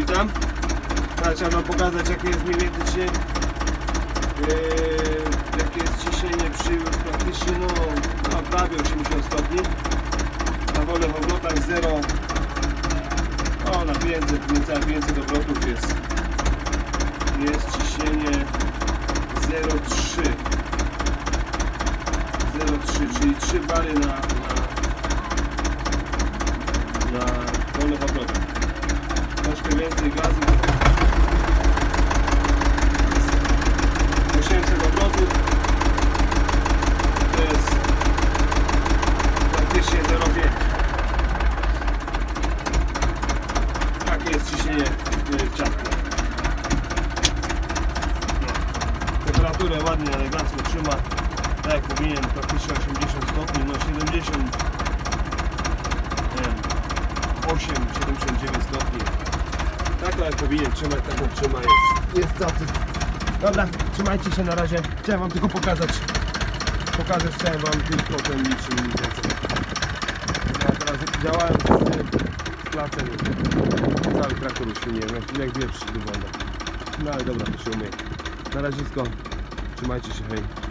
witam. Teraz chciałem wam pokazać jakie jest mniej więcej ciśnienie. Yy, jakie jest ciśnienie przy praktycznie no, no prawie 80 stopni. Na wolnych obrotach 0. O na 500, niecałe 500 obrotów jest. Jest ciśnienie 0,3. 0,3, czyli 3 bary na, na, na wolnych obrotach. Więcej gazu. 800 obrotów. To jest praktycznie 0,5. Takie jest ciśnienie w ciapku. No. Temperaturę ładnie, elegancko trzyma. Tak jak powinien, praktycznie 80 stopni, no 70 nie wiem, 8, 79 jak powinien trzymać, tak jak trzyma jest. Jest cacy. Dobra, trzymajcie się na razie. Chciałem wam tylko pokazać. Pokazać chciałem wam tylko ten liczy mniej więcej. Ja teraz działałem z placem. Cały traktor uświniłem, jak, jak wieprz wygląda. No ale dobra, to się umie. Na razie Trzymajcie się, hej.